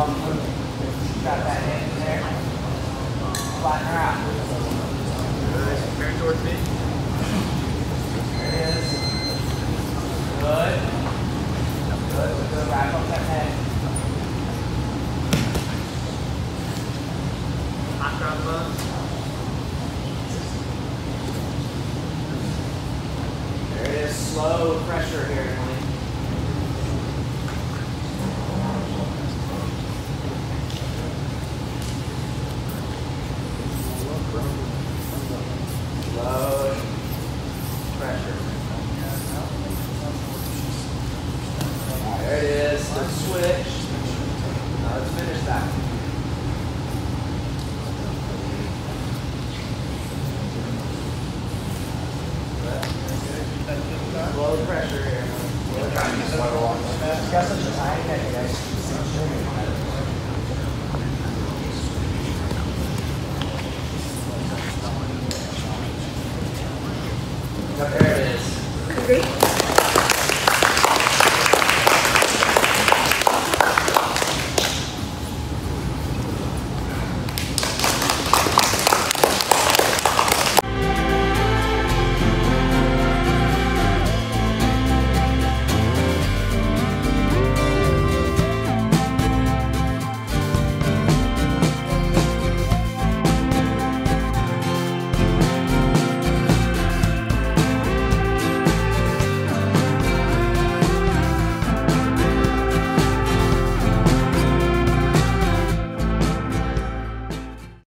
Bottom loop. Got that in there. Flatten her out. Turn towards me. There it is. Good. Good. Good. Wrap up that head. Hot ground buzz. There it is. Slow pressure here. low pressure here. We're trying to slow along. Discuss it just guys. Okay.